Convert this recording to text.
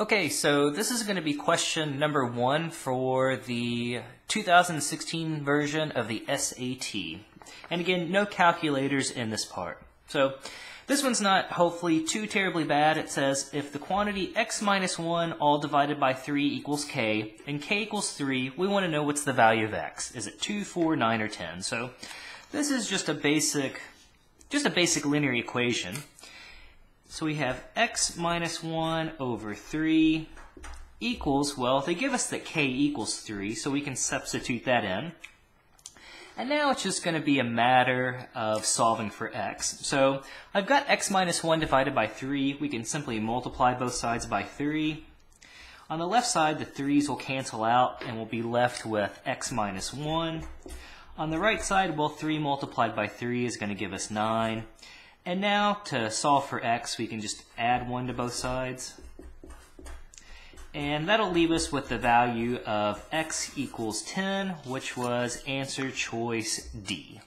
Okay, so this is going to be question number one for the 2016 version of the SAT. And again, no calculators in this part. So this one's not hopefully too terribly bad. It says if the quantity x minus 1 all divided by 3 equals k, and k equals 3, we want to know what's the value of x. Is it 2, 4, 9, or 10? So this is just a basic, just a basic linear equation. So we have x minus 1 over 3 equals, well, they give us that k equals 3, so we can substitute that in. And now it's just going to be a matter of solving for x. So I've got x minus 1 divided by 3. We can simply multiply both sides by 3. On the left side, the 3's will cancel out, and we'll be left with x minus 1. On the right side, well, 3 multiplied by 3 is going to give us 9. And now to solve for x, we can just add 1 to both sides. And that'll leave us with the value of x equals 10, which was answer choice D.